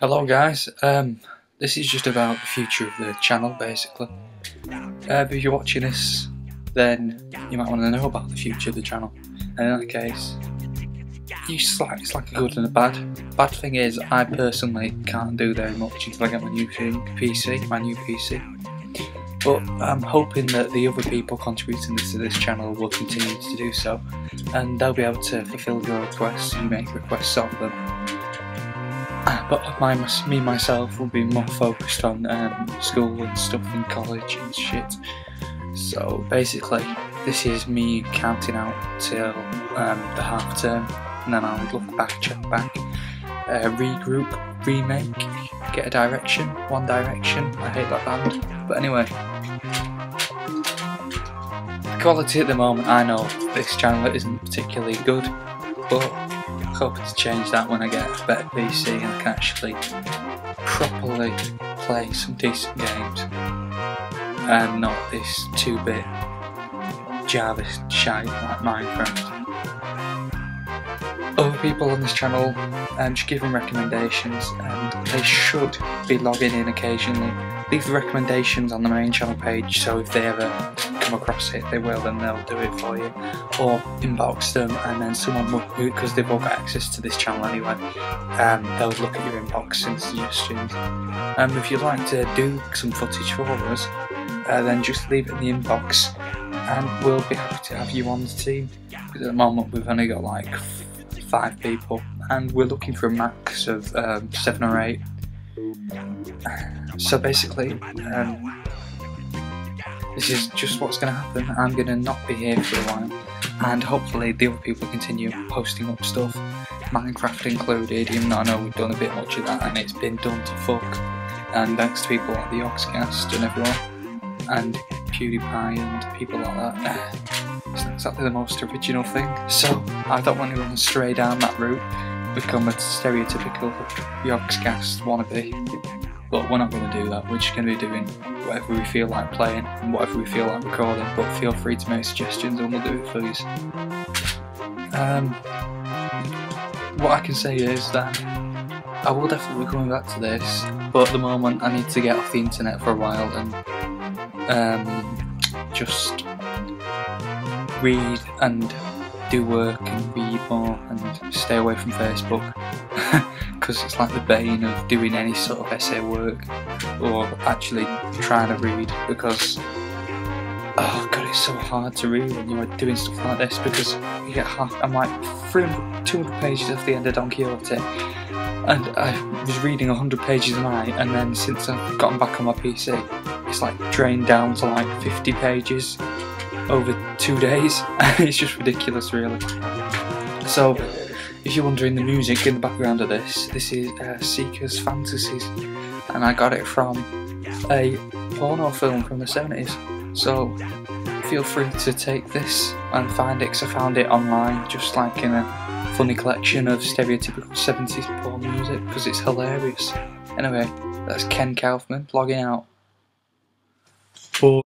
Hello guys, um, this is just about the future of the channel basically. Uh, if you're watching this, then you might want to know about the future of the channel. And in that case, you like, it's like a good and a bad. Bad thing is, I personally can't do very much until I get my new PC, my new PC. But I'm hoping that the other people contributing to this channel will continue to do so, and they'll be able to fulfil your requests. You make requests of them, but my, me myself will be more focused on um, school and stuff in college and shit. So basically, this is me counting out till um, the half term, and then I'll look back, check back, uh, regroup, remake, get a direction, One Direction. I hate that band, but anyway. The quality at the moment, I know this channel isn't particularly good, but hoping to change that when I get a better PC and I can actually properly play some decent games and not this 2-bit Java shite like Minecraft. Other people on this channel um, give them recommendations and they should be logging in occasionally. Leave the recommendations on the main channel page so if they ever come across it, they will and they'll do it for you. Or inbox them and then someone will, because they've all got access to this channel anyway, um, they'll look at your inbox and suggestions. Um, if you'd like to do some footage for us, uh, then just leave it in the inbox and we'll be happy to have you on the team. Because at the moment we've only got like five people and we're looking for a max of um, seven or eight. So basically, um, this is just what's going to happen. I'm going to not be here for a while, and hopefully the other people continue posting up stuff, Minecraft included, even though I know we've done a bit much of that and it's been done to fuck. And thanks to people like the Yogscast and everyone, and PewDiePie and people like that. It's not exactly the most original thing, so I don't want anyone to stray down that route, become a stereotypical Yogscast wannabe. But we're not going to do that, we're just going to be doing whatever we feel like playing and whatever we feel like recording, but feel free to make suggestions and we'll do it for you. Um, what I can say is that I will definitely be coming back to this, but at the moment I need to get off the internet for a while and um, just read and do work and read more and stay away from Facebook because it's like the bane of doing any sort of essay work or actually trying to read because oh god it's so hard to read when you're doing stuff like this because you get half I'm like 300 200 pages off the end of Don Quixote and I was reading 100 pages a night and then since I've gotten back on my PC it's like drained down to like 50 pages over two days. It's just ridiculous really. So if you're wondering the music in the background of this, this is uh, Seeker's Fantasies, and I got it from a porno film from the 70s. So feel free to take this and find it, because I found it online, just like in a funny collection of stereotypical 70s porn music, because it's hilarious. Anyway, that's Ken Kaufman logging out.